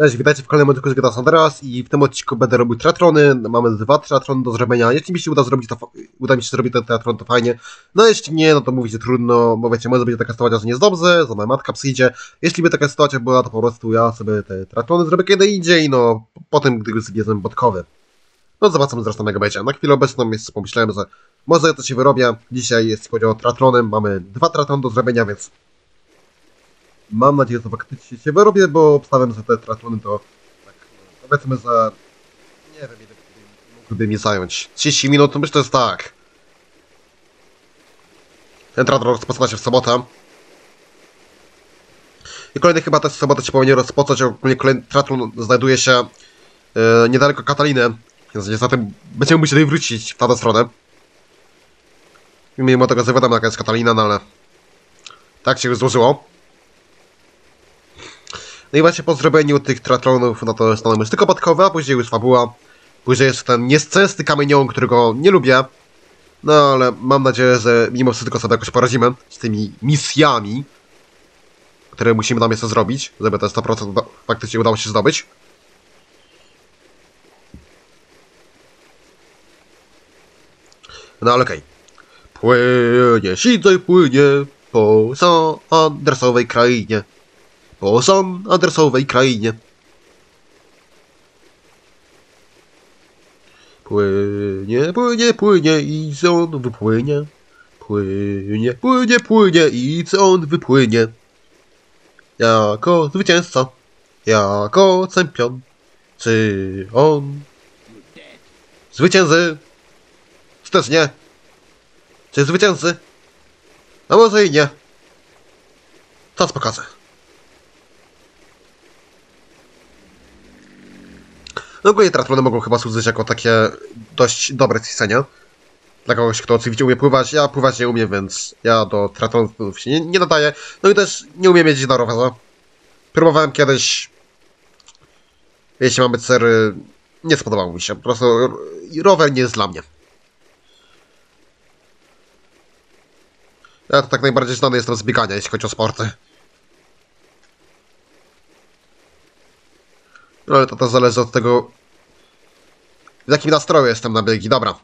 Cześć, witajcie w kolejnym odcinku z GTA San Andreas i w tym odcinku będę robił teatrony. Mamy dwa teatrony do zrobienia. Jeśli mi się uda zrobić to, uda mi się zrobić ten teatron, to fajnie. No jeśli nie, no to mówicie trudno, bo wiecie, może będzie taka sytuacja, że nie dobrze, że moja matka przyjdzie. Jeśli by taka sytuacja była, to po prostu ja sobie te teatrony zrobię kiedy indziej, no potem, gdy już zbierzemy podkowy. No zobaczymy zresztą jak będzie. Na chwilę obecną jest, pomyślałem, że może to się wyrobię. Dzisiaj jest chodzi o teatronem, mamy dwa teatrony do zrobienia, więc Mam nadzieję, że faktycznie się wyrobię, bo obstawiam, że te triatlony to tak, no, powiedzmy za... Nie wiem, ile mógłby mi zająć. 30 minut, myślę, że jest tak. Ten triatlon rozpoczyna się w sobotę. I kolejny chyba też w sobotę się powinien rozpocząć, ogólnie kolejny triatlon znajduje się e, niedaleko Kataliny, więc niestety będziemy musieli wrócić w tamtą stronę. Mimo tego, że wiadomo jaka jest Katalina, no ale tak się złożyło. No i właśnie po zrobieniu tych triatlonów, no to staną już tylko podkowe, a później już fabuła. Później jest ten nieszczęsny kamienioł, którego nie lubię. No ale mam nadzieję, że mimo wszystko sobie jakoś poradzimy z tymi misjami, które musimy tam jeszcze zrobić, żeby te 100% uda- faktycznie udało się zdobyć. No ale okej. Płynie, sidzę płynie po San krainie po San adresowej krainie. Płynie, płynie, płynie i co on wypłynie. Płynie, płynie, płynie i co on wypłynie. Jako zwycięzca, jako czempion, czy on zwycięży? Czy też nie? Czy zwycięży? A może i nie. Czas pokaże. No ogólnie triatlony mogą chyba służyć jako takie dość dobre ćwiczenia. Dla kogoś, kto oczywiście umie pływać. Ja pływać nie umiem, więc ja do triatlonów się nie, nie nadaję. No i też nie umiem jeździć na rowerze. Próbowałem kiedyś... Jeśli mam być sery, nie spodobało mi się. Po prostu rower nie jest dla mnie. Ja to tak najbardziej znany jestem z biegania, jeśli chodzi o sporty. Ale to też zależy od tego, w jakim nastroju jestem na biegi. Dobra.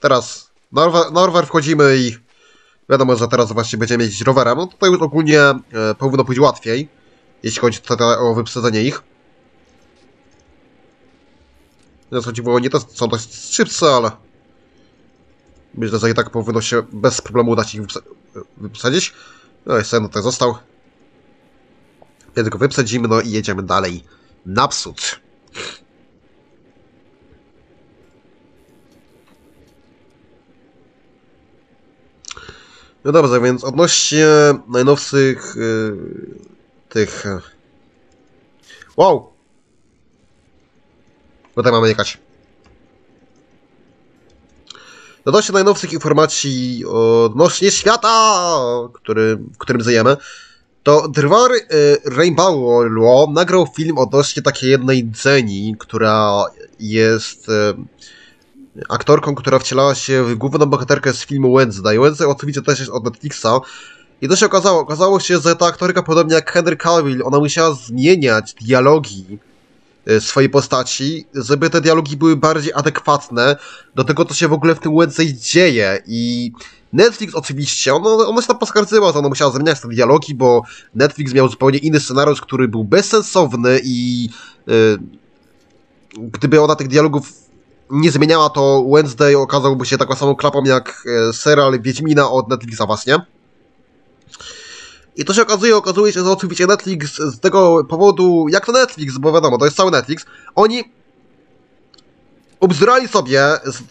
Teraz na rower, na rower wchodzimy i wiadomo, że teraz właśnie będziemy jeździć rowerem. No tutaj już ogólnie e, powinno pójść łatwiej, jeśli chodzi o wyprzedzenie ich. No chodziło nie to, są dość szybcy, ale myślę, że i tak powinno się bez problemu udać ich wyprzedzić. No jeszcze jeden tutaj został. Więc go wyprzedzimy, no i jedziemy dalej. Napsud. No dobrze, więc odnośnie najnowszych yy, tych... e, Wow! Tutaj mamy jechać. Odnośnie najnowszych informacji odnośnie świata, który, w którym żyjemy, to Drwar y, Rainbow nagrał film odnośnie takiej jednej Zeni, która jest y, aktorką, która wcielała się w główną bohaterkę z filmu Wednesday. Wednesday oczywiście też jest od Netflixa. I to się okazało, okazało się, że ta aktorka, podobnie jak Henry Cavill, ona musiała zmieniać dialogi y, swojej postaci, żeby te dialogi były bardziej adekwatne do tego, co się w ogóle w tym Wednesday dzieje. I Netflix oczywiście, ono, ono się tam poskarżyła, że ona musiała zmieniać te dialogi, bo Netflix miał zupełnie inny scenariusz, który był bezsensowny i y, gdyby ona tych dialogów nie zmieniała, to Wednesday okazałby się taką samą klapą jak e, serial Wiedźmina od Netflixa właśnie. I to się okazuje, okazuje się, że oczywiście Netflix z tego powodu, jak to Netflix, bo wiadomo, to jest cały Netflix, oni obzrali sobie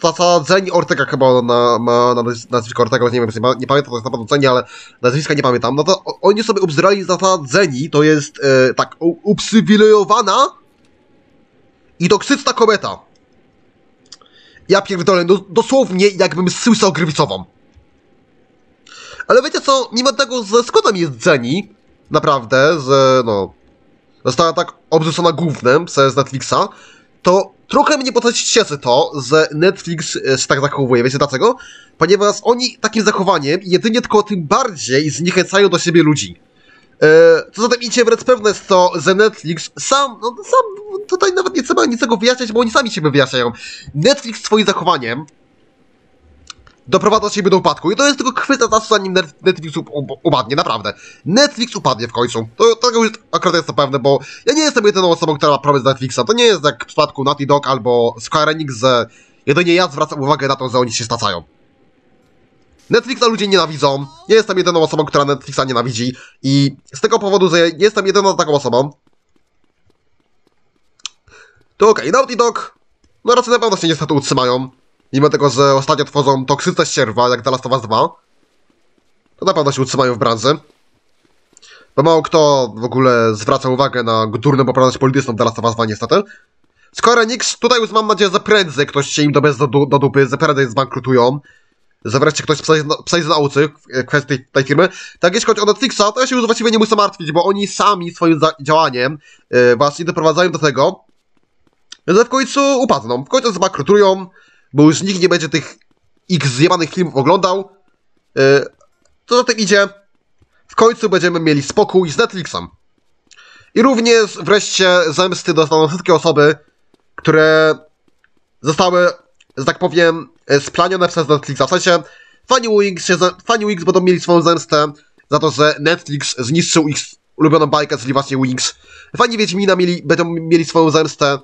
zasadzeni Ortega chyba na, ma na naz- nazwisko Ortega, nie wiem, nie, nie pamiętam, to jest na pewno ceni, ale nazwiska nie pamiętam, no to oni sobie obzrali zasadzeni, to jest e, tak, uprzywilejowana i toksyczna kobieta. Ja pierdolę, no, dosłownie jakbym słyszał grywicową. Ale wiecie co, mimo tego, że Scottem jest Jenny, naprawdę, że no, została tak obrzucona głównym przez Netflixa, to trochę mnie potraci cieszy to, że Netflix e, się tak zachowuje. Wiecie dlaczego? Ponieważ oni takim zachowaniem jedynie tylko tym bardziej zniechęcają do siebie ludzi. E, co zatem idzie wręcz pewne jest to, że Netflix sam, no sam tutaj nawet nie trzeba niczego wyjaśniać, bo oni sami się wyjaśniają. Netflix swoim zachowaniem doprowadza siebie do upadku i to jest tylko kwestia czasu, zanim Netflix upadnie, naprawdę. Netflix upadnie w końcu. To, to już akurat jest to pewne, bo ja nie jestem jedyną osobą, która ma problem z Netflixa. To nie jest jak w przypadku Naughty Dog albo Square Enix, że jedynie ja zwracam uwagę na to, że oni się stacają. Netflixa ludzie nienawidzą. Nie jestem jedyną osobą, która Netflixa nienawidzi. I z tego powodu, że jestem jedyną taką osobą, to okej, okay, Naughty Dog, no raczej na pewno się niestety utrzymają. Mimo tego, że ostatnio tworzą toksyczne ścierwa, jak The Last of Us 2, to na pewno się utrzymają w branży. Bo mało kto w ogóle zwraca uwagę na durną poprawność polityczną The Last of Us 2, niestety. Square Enix, tutaj już mam nadzieję, że prędzej ktoś się im dobierze do, do dupy, że prędzej zbankrutują że wreszcie ktoś psaj z naucy w kwestii tej firmy. Tak jeśli chodzi o Netflixa, to ja się już właściwie nie muszę martwić, bo oni sami swoim działaniem yy, właśnie doprowadzają do tego, że w końcu upadną, w końcu zbankrutują, bo już nikt nie będzie tych ich zjebanych filmów oglądał. Co za tym idzie, w końcu będziemy mieli spokój z Netflixem. I również wreszcie zemsty dostaną wszystkie osoby, które zostały, że tak powiem, E, splanione przez Netflixa. W sensie fani Wings, się, fani Wings będą mieli swoją zemstę za to, że Netflix zniszczył ich ulubioną bajkę, czyli właśnie Wings. Fani Wiedźmina mieli, będą mieli swoją zemstę,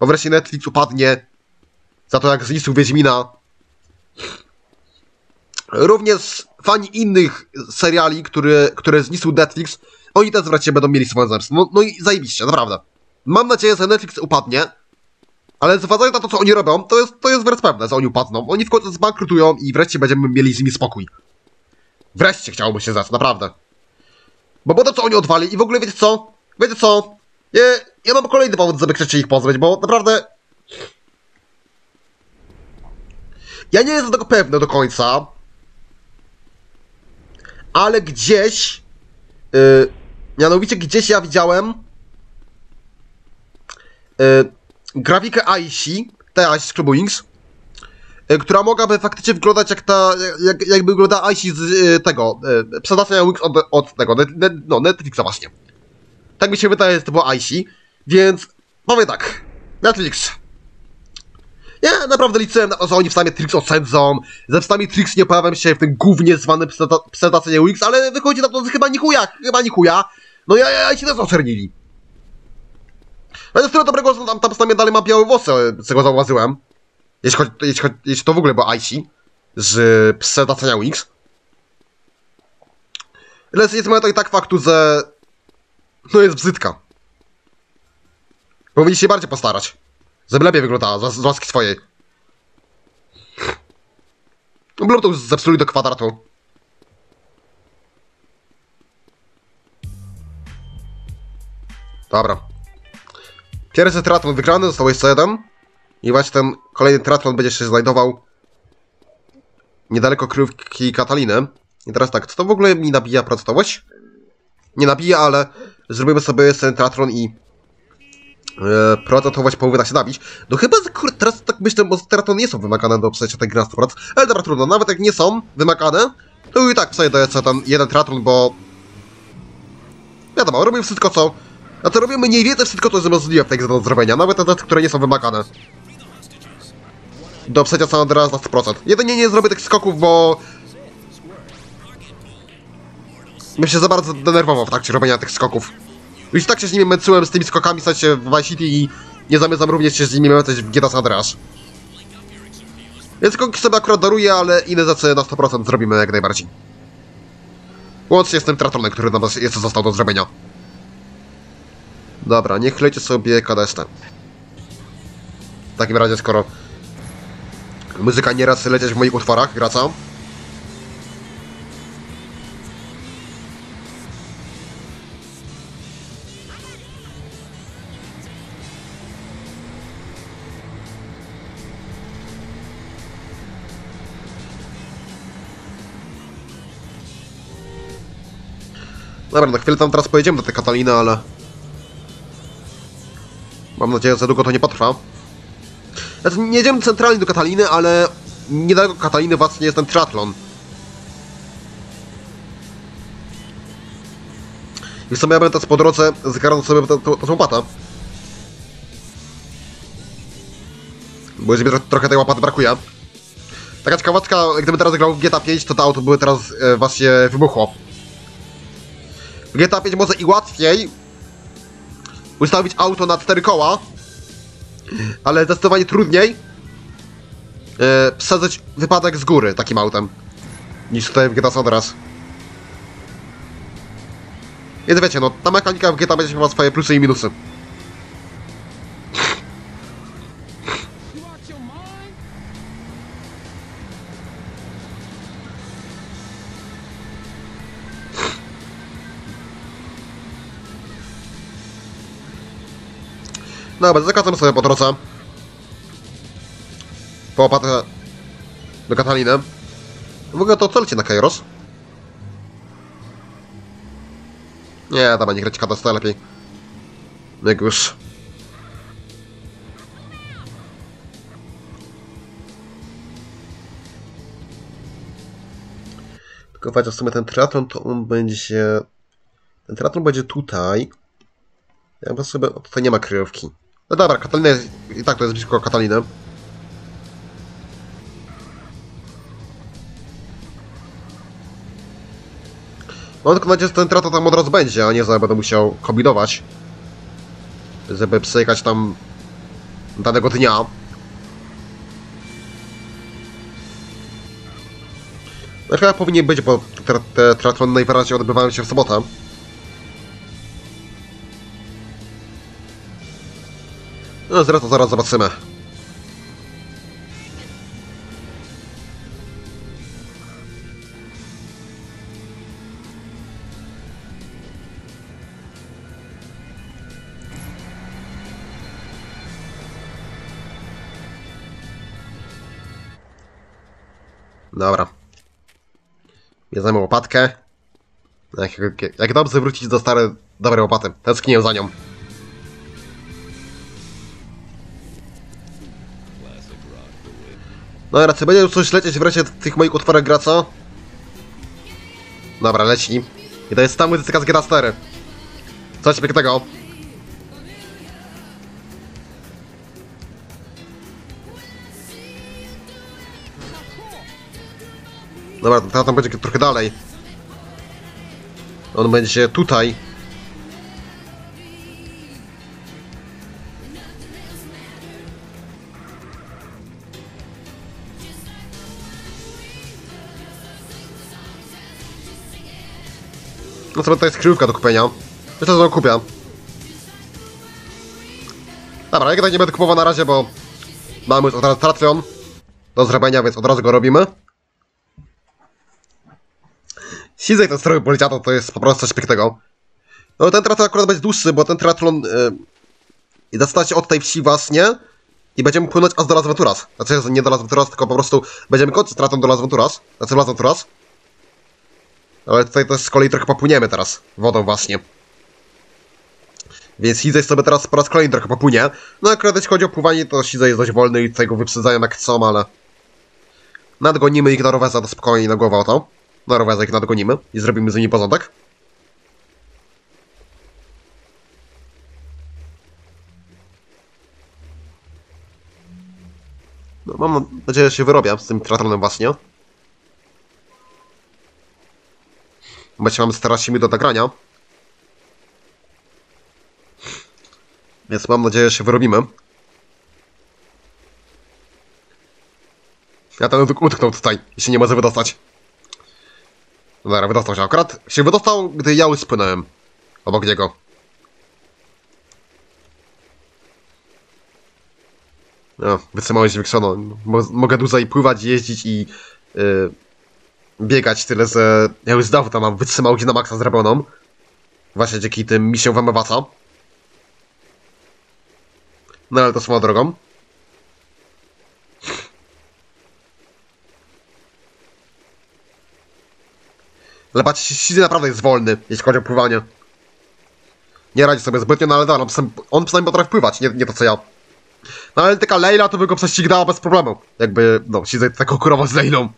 bo wreszcie Netflix upadnie za to, jak zniszczył Wiedźmina. Również fani innych seriali, które, które zniszczył Netflix, oni też wreszcie będą mieli zemstę. No, no i zajebiście, naprawdę. Mam nadzieję, że Netflix upadnie, ale zwracając na to, co oni robią, to jest, to jest wręcz pewne, że oni upadną. Oni w końcu zbankrutują i wreszcie będziemy mieli z nimi spokój. Wreszcie chciałoby się zać, naprawdę. Bo po to, co oni odwali i w ogóle wiecie co? Wiecie co? Ja, ja mam kolejny powód, żeby chcecie ich pozbyć, bo naprawdę... Ja nie jestem tego pewny do końca. Ale gdzieś... Yy, mianowicie gdzieś ja widziałem... Yy, grafikę Aishi, ta Aishi z klubu Wings, e, która mogłaby faktycznie wyglądać jak ta, jak, jakby wygląda Aishi z e, tego, przedawnia Wings od, od tego, net, net, no Netflixa właśnie. Tak mi się wydaje, że to było Aishi, więc powiem tak, Netflix. Ja naprawdę liczyłem na to, że oni w stanie Trix osadzą, że w stanie Trix nie pojawią się w tym głównie zwanym przedawnieniu Wings, ale wychodzi na to, że chyba nie chuja, chyba nie chuja. No ja, ja, ja się też oczernili. Ale z tyle dobrego, że tam, tam przynajmniej dalej ma białe włosy, z tego zauważyłem. Jeśli, chodzi, jeśli, chodzi, jeśli to w ogóle było Icy z Pseudacenia Wings. Ale jest to i tak faktu, że no jest brzydka. Powinni się bardziej postarać. Żeby lepiej wyglądała, z, z łaski swojej. No, to zepsuli do kwadratu. Dobra. Pierwszy triatlon wygrany, został jeszcze jeden. I właśnie ten kolejny triatlon będzie się znajdował niedaleko krywki Kataliny. I teraz tak, co to w ogóle mi nabija procentowość? Nie nabija, ale zrobimy sobie ten triatlon i e, procentowość powinna się nabić. No chyba, teraz tak myślę, bo triatlony nie są wymagane do przejścia gry na 100%. Ale dobra, trudno, nawet jak nie są wymagane, to i tak przejdę jeszcze ten jeden triatlon, bo wiadomo, robimy wszystko, co a to robimy mniej więcej wszystko, co jest możliwe w tej do zrobienia, nawet te które nie są wymagane. Do przejścia San Andreas na 100%. Jedynie nie zrobię tych skoków, bo... Bym się za bardzo denerwował w trakcie robienia tych skoków. Już tak się z nimi męczyłem, z tymi skokami w sensie w Vice City i nie zamierzam również się z nimi męczyć w GTA San. Więc skoki sobie akurat daruję, ale inne rzeczy na 100% zrobimy jak najbardziej. Łącznie z tym tratonem, który nam jeszcze został do zrobienia. Dobra, niech leci sobie kadesta. W takim razie, skoro muzyka nieraz lecieć w moich utworach, wracam. Dobra, na chwilę tam teraz pojedziemy do tej Kataliny, ale Mam nadzieję, że za długo to nie potrwa. Znaczy, nie jedziemy centralnie do Kataliny, ale niedaleko Kataliny właśnie jest ten triatlon. I w sumie ja bym teraz po drodze zgarnął sobie tą, tą, łopatę. Bo już mi tro- trochę tej łopaty brakuje. Taka ciekawostka, gdybym teraz grał w GTA 5, to to auto by teraz e, właśnie wybuchło. GTA 5 może i łatwiej ustawić auto na cztery koła, ale zdecydowanie trudniej e, wsadzać wypadek z góry takim autem niż tutaj w GTA San Andreas. Więc wiecie, no ta mechanika w GTA będzie miała swoje plusy i minusy. Dobra, zakazamy sobie po drodze. Po opatę do Kataliny. W ogóle to co leci na Kairos? Nie, dobra, nie grać kadastę lepiej. Jak już. Tylko patrz, w sumie ten triatlon to on będzie... Ten triatlon będzie tutaj. Ja bym sobie... o, Tutaj nie ma kryjówki. No dobra, Katalina jest... I tak to jest blisko Kataliny. Mam tylko nadzieję, że ten triatlon tam od razu będzie, a nie że będę musiał kombinować. Żeby przejechać tam danego dnia. No chyba powinien być, bo te, te triatlony najwyraźniej odbywają się w sobotę. No zresztą zaraz zobaczymy. Dobra. Bierzemy łopatkę. Jak, jak, jak dobrze wrócić do starej, dobrej łopaty. Tęskniłem za nią. No raczej będzie coś lecieć wreszcie tych moich utworek gra, co? Dobra, leci. I to jest ta muzyka z GTA 4. Coś pięknego. Dobra, teraz tam będzie trochę dalej. On będzie tutaj. No co, to jest kryjówka do kupienia. Myślę, że ją kupię. Dobra, ja tak nie będę kupował na razie, bo mamy już Tratrion do zrobienia, więc od razu go robimy. Sizek ten stroju poleciato to jest po prostu coś pięknego. No ten triatlon akurat będzie dłuższy, bo ten triatlon yy, zaczyna się od tej wsi właśnie i będziemy płynąć aż do Las Venturas. Znaczy nie do Las Venturas, tylko po prostu będziemy kończyć triatlon do Las Venturas. Znaczy Las Venturas. Ale tutaj też z kolei trochę popłyniemy teraz wodą właśnie. Więc Sizek sobie teraz po raz kolejny trochę popłynie. No akurat jeśli chodzi o pływanie, to Sizek jest dość wolny i tutaj wyprzedzają jak chcą, ale... Nadgonimy ich na rowerze, to spokojnie na głowę o to. Na rowerze ich nadgonimy i zrobimy z nimi porządek. No, mam nadzieję, że się wyrobię z tym triathlonem właśnie. Bo mamy 14 minut do nagrania. Więc mam nadzieję, że się wyrobimy. Ja ten utknął tutaj i się nie może wydostać. Dobra, wydostał się. Akurat się wydostał, gdy ja spłynąłem obok niego. No, wytrzymałość zwiększono. Mo mogę dłużej pływać, jeździć i yy, biegać, tyle że ja już dawno mam wytrzymałość na maksa zrobioną. Właśnie dzięki tym misjom wamywaca. No ale to swoją drogą. Ale patrzcie, Sizy naprawdę jest wolny, jeśli chodzi o pływanie. Nie radzi sobie zbytnio, no ale da, przynajmniej- on przynajmniej potrafi pływać, nie, nie to co ja. No ale taka Leila to by go prześcignęła bez problemu. Jakby, no, Sizy tak konkurował z Leilą.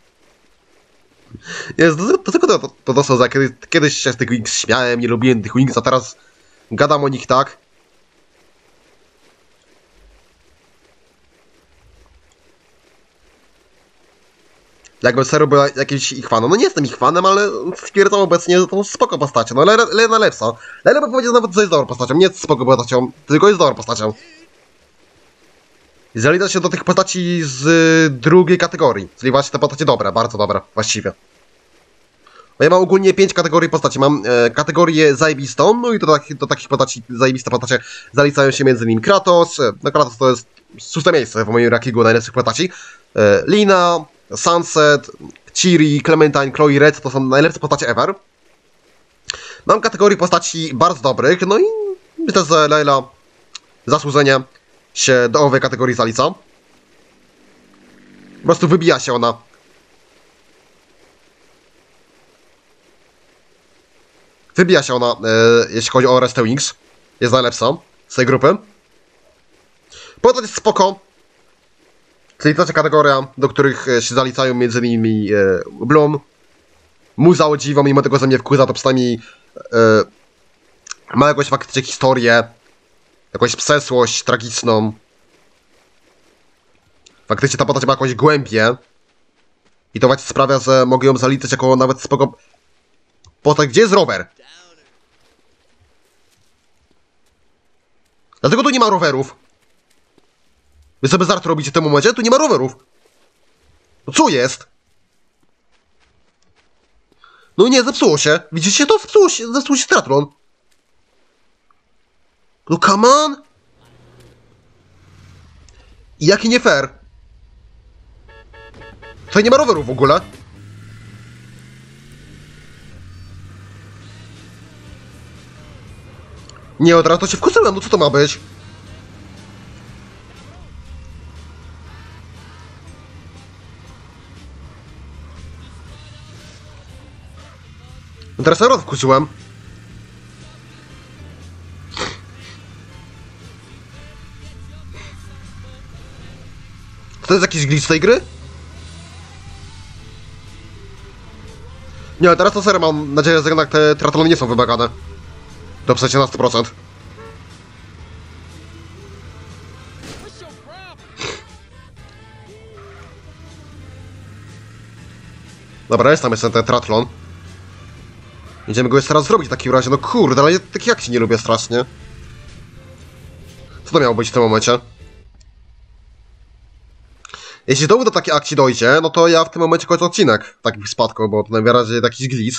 Jest, to, tylko to, to, to dostał za kiedyś, kiedyś się z tych Wings śmiałem, nie lubiłem tych Wings, a teraz gadam o nich tak. Jakby serio była jakimś ich fanem. No nie jestem ich fanem, ale stwierdzam obecnie, to spoko postacie. No Lena lepsza. Lena by powiedział nawet, że jest dobrą postacią. Nie spoko postacią, tylko jest dobrą postacią. Zalicza się do tych postaci z y, drugiej kategorii. Czyli właśnie te postacie dobre, bardzo dobre, właściwie. Bo ja mam ogólnie pięć kategorii postaci. Mam e, kategorię zajebistą, no i do, tak, do takich postaci, zajebiste postacie zaliczają się między innymi Kratos. E, no Kratos to jest szóste miejsce w moim rankingu najlepszych postaci. E, Lina, Sunset, Ciri, Clementine, Chloe Red to są najlepsze postacie ever. Mam kategorię postaci bardzo dobrych, no i myślę, że Leila zasłużenie się do owej kategorii zalica. Po prostu wybija się ona. Wybija się ona, e, jeśli chodzi o resztę Wings. Jest najlepsza z tej grupy. Postać jest spoko. Czyli trzecia kategoria, do których e, się zaliczają między innymi e, Bloom. Muza o dziwo, mimo tego, że mnie wkurza, to przynajmniej e, ma jakąś faktycznie historię, jakąś przeszłość tragiczną. Faktycznie ta postać ma jakąś głębię. I to właśnie sprawia, że mogę ją zaliczyć jako nawet spoko postać. Gdzie jest rower? Dlaczego tu nie ma rowerów? Wy sobie żart robicie w tym momencie? Tu nie ma rowerów. No co jest? No nie, zepsuło się. Widzicie to? Zepsuło się, zepsuł się Stratron. No come on! I jaki nie fair. Tutaj nie ma rowerów w ogóle. Nie, od razu to się wkurzyłem, no co to ma być? No teraz ja wkurzyłem. To jest jakiś glitch tej gry? Nie, teraz to serio mam nadzieję, że jednak te triatlony nie są wymagane. To przecież na 100%. What's your problem? Dobra, jest tam jeszcze ten triatlon. Idziemy go jeszcze raz zrobić w takim razie. No kurde, ale ja takich akcji nie lubię strasznie. Co to miało być w tym momencie? Jeśli znowu do takiej akcji dojdzie, no to ja w tym momencie kończę odcinek w takim spadku, bo to najwyraźniej jakiś glitch.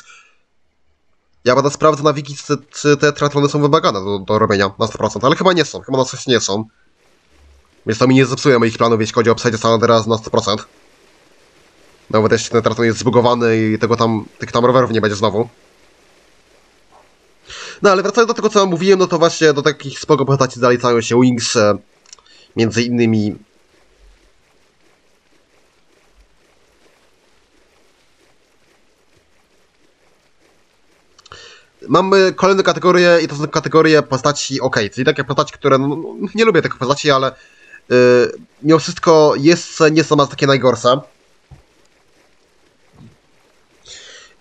Ja będę sprawdzał na wiki, czy, czy te triatlony są wymagane do, do robienia na 100%, ale chyba nie są, chyba na coś nie są. Więc to mi nie zepsuje moich planów, jeśli chodzi o przejście Andreas na 100%. Nawet jeśli ten triatlon jest zbugowany i tego tam, tych tam rowerów nie będzie znowu. No ale wracając do tego, co mówiłem, no to właśnie do takich spoko postaci zaliczają się Wings, między innymi Mamy kolejną kategorię i to są kategorie postaci ok, czyli takie postaci, które no, no, nie lubię tych postaci, ale yy, mimo wszystko jest, nie są aż takie najgorsze.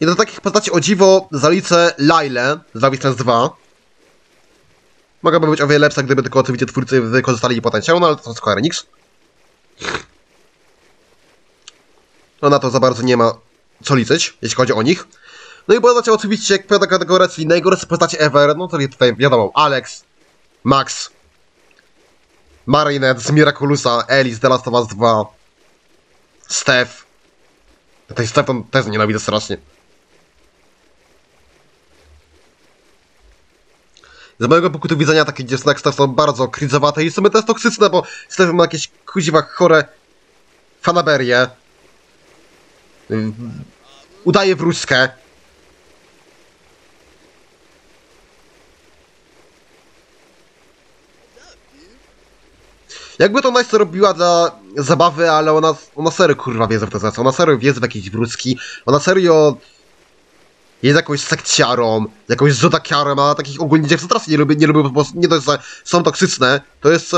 I do takich postaci o dziwo zaliczę Lailę z Wastelands 2. Mogłaby być o wiele lepsza, gdyby tylko oczywiście twórcy wykorzystali jej potencjał, no ale to są Square Enix. No na to za bardzo nie ma co liczyć, jeśli chodzi o nich. No i tym oczywiście piąta kategoria, czyli najgorsze postacie ever, no to tutaj wiadomo, Alex, Max, Marinette z Miraculusa, Ellie z The Last of Us 2, Steph. Tej Steph to też nienawidzę strasznie. Z mojego punktu widzenia takie dziewczyny jak Steph są bardzo cringe'owate i w sumie jest toksyczne, bo Steph ma jakieś kuziwa chore fanaberie. Udaje wróżkę. Jakby to Nice robiła dla zabawy, ale ona, ona serio kurwa wierzy w to zlecą. Ona serio wierzy w jakieś wrócki. Ona serio jest jakąś sekciarą, jakąś zodakiarą, a takich ogólnie dziewczyn strasznie nie lubię, nie lubię, bo nie dość, że są toksyczne, to jest